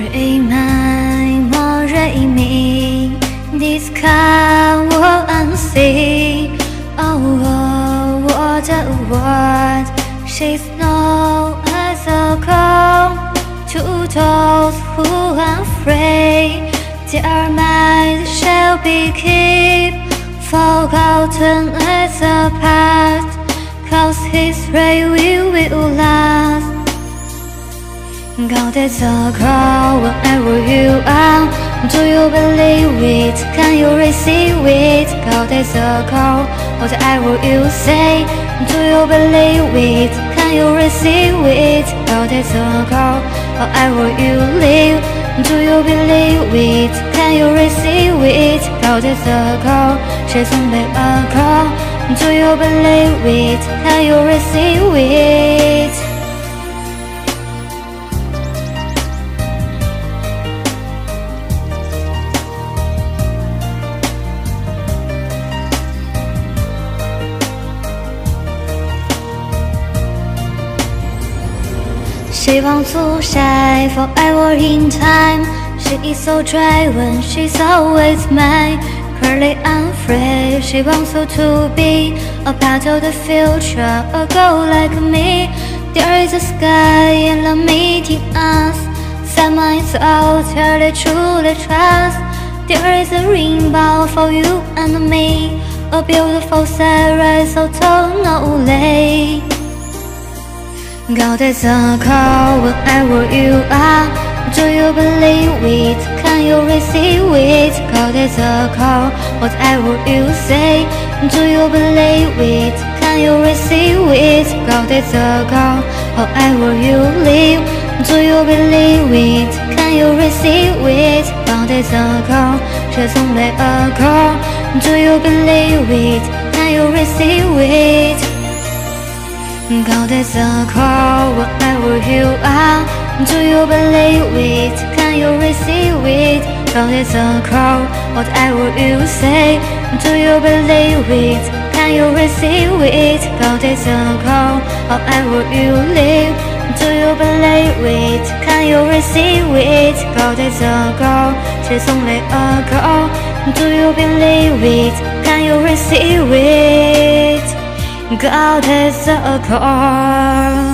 Remain or remain This car will unseen Oh, oh, what a word She's known as a girl To those who are afraid. Their minds shall be kept Forgotten as a past Cause his ray will be love God is a call wherever you are. Do you believe it? Can you receive it? God is a call, whatever you say. Do you believe it? Can you receive it? God is a call, wherever you live. Do you believe it? Can you receive it? God is a call. Do you believe it? Can you receive it? She wants to shine forever in time She is so dry when she's always mine Curly and free, she wants you to be A part of the future, a girl like me There is a sky in the meeting us Someone is out there they truly trust There is a rainbow for you and me A beautiful sunrise so late. God is a call wherever you are. Do you believe it? Can you receive it? God is a call, whatever you say. Do you believe it? Can you receive it? God is a call, however you live. Do you believe it? Can you receive it? God is a call, she's only. Do you believe it? Can you receive it? God is a call wherever you are. Do you believe it? Can you receive it? God is a call, whatever you say. Do you believe it? Can you receive it? God is a call, however you live. Do you believe it? Can you receive it? God is a call, only a call. Do you believe it? Can you receive it? God is a call.